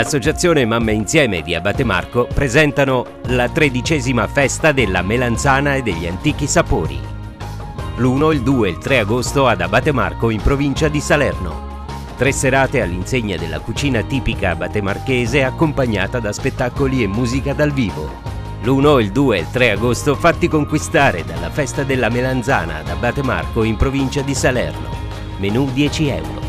L'associazione Mamme Insieme di Abate Marco presentano la tredicesima festa della melanzana e degli antichi sapori. L'1, il 2 e il 3 agosto ad Abate Marco in provincia di Salerno. Tre serate all'insegna della cucina tipica abatemarchese accompagnata da spettacoli e musica dal vivo. L'1, il 2 e il 3 agosto fatti conquistare dalla festa della melanzana ad Abate Marco in provincia di Salerno. Menù 10 euro.